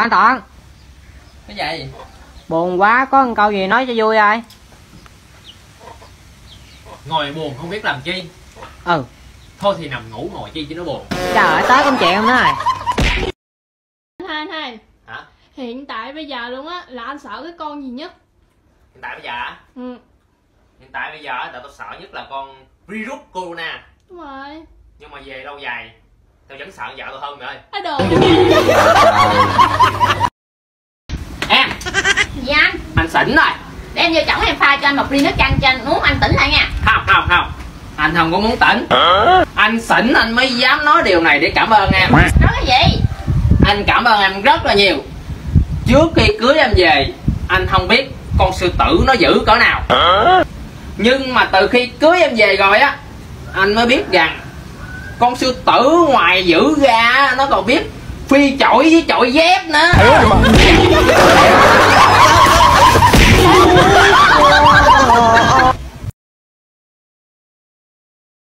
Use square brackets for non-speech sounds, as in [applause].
Toàn Toàn cái gì? Buồn quá có một câu gì nói cho vui ai? Ngồi buồn không biết làm chi. Ừ. Thôi thì nằm ngủ ngồi chi chứ nó buồn. Trời ơi tới công chuyện không đó rồi. Hai anh hai hả? Hiện tại bây giờ luôn á là anh sợ cái con gì nhất? Hiện tại bây giờ á? Ừ. Hiện tại bây giờ á là tôi sợ nhất là con virus corona. Đúng rồi. Nhưng mà về lâu dài tôi vẫn sợ vợ tôi hơn mày ơi. Á đồ [laughs] em Dạ anh anh xỉn rồi Đem vô chổng em pha cho anh một ly nước chanh cho anh uống anh tỉnh lại nha. Không không không. Anh không có muốn tỉnh. Anh xỉn anh mới dám nói điều này để cảm ơn em. Nói cái gì? Anh cảm ơn em rất là nhiều. Trước khi cưới em về anh không biết con sư tử nó dữ cỡ nào. Nhưng mà từ khi cưới em về rồi á anh mới biết rằng con sư tử ngoài dữ ra nó còn biết phi chổi với chổi dép nữa